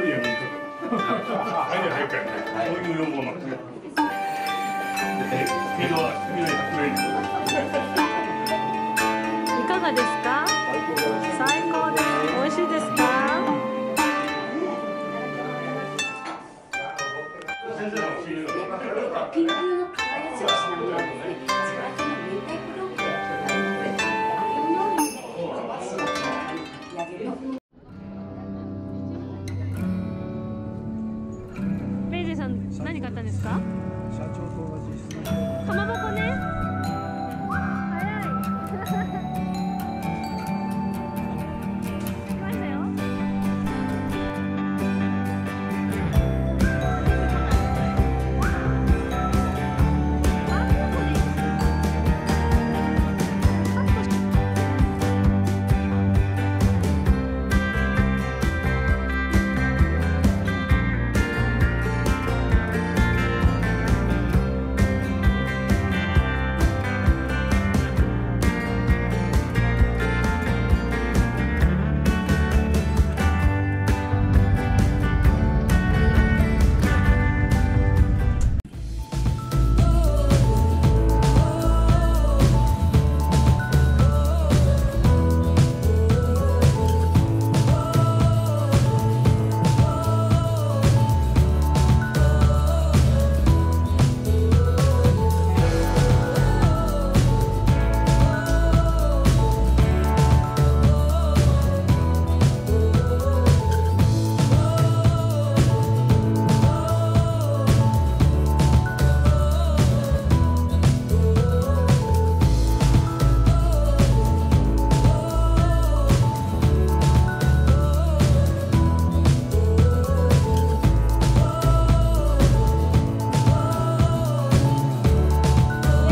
いういうなかいかがですか？最高です。美味しいです何買ったんですか？社長と同じかまぼこね。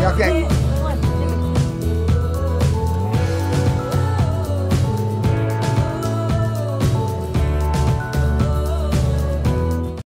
Okay.